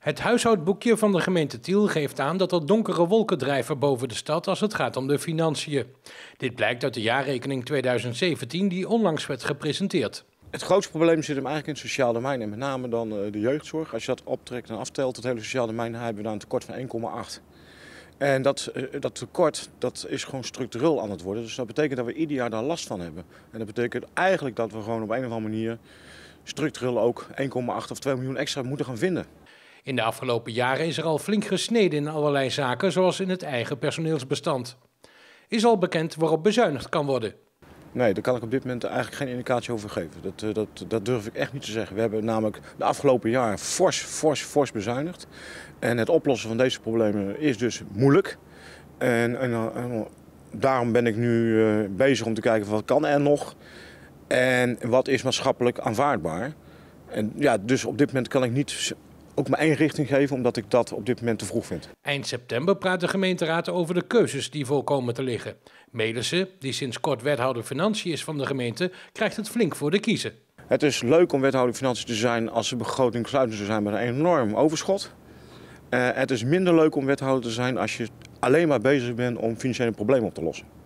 Het huishoudboekje van de gemeente Tiel geeft aan dat er donkere wolken drijven boven de stad als het gaat om de financiën. Dit blijkt uit de jaarrekening 2017 die onlangs werd gepresenteerd. Het grootste probleem zit hem eigenlijk in het sociaal domein en met name dan eh, de jeugdzorg. Als je dat optrekt en aftelt, het hele sociaal domein, hebben we daar een tekort van 1,8. En dat, eh, dat tekort dat is gewoon structureel aan het worden. Dus dat betekent dat we ieder jaar daar last van hebben. En dat betekent eigenlijk dat we gewoon op een of andere manier structureel ook 1,8 of 2 miljoen extra moeten gaan vinden. In de afgelopen jaren is er al flink gesneden in allerlei zaken, zoals in het eigen personeelsbestand. Is al bekend waarop bezuinigd kan worden. Nee, daar kan ik op dit moment eigenlijk geen indicatie over geven. Dat, eh, dat, dat durf ik echt niet te zeggen. We hebben namelijk de afgelopen jaar fors, fors, fors bezuinigd. En het oplossen van deze problemen is dus moeilijk. En, en, en daarom ben ik nu bezig om te kijken wat kan er nog en wat is maatschappelijk aanvaardbaar. En ja, dus op dit moment kan ik niet ook maar één richting geven, omdat ik dat op dit moment te vroeg vind. Eind september praat de gemeenteraad over de keuzes die voorkomen te liggen. Melissen, die sinds kort wethouder Financiën is van de gemeente, krijgt het flink voor de kiezen. Het is leuk om wethouder Financiën te zijn als de begroting sluitend zou zijn met een enorm overschot. Uh, het is minder leuk om wethouder te zijn als je alleen maar bezig bent om financiële problemen op te lossen.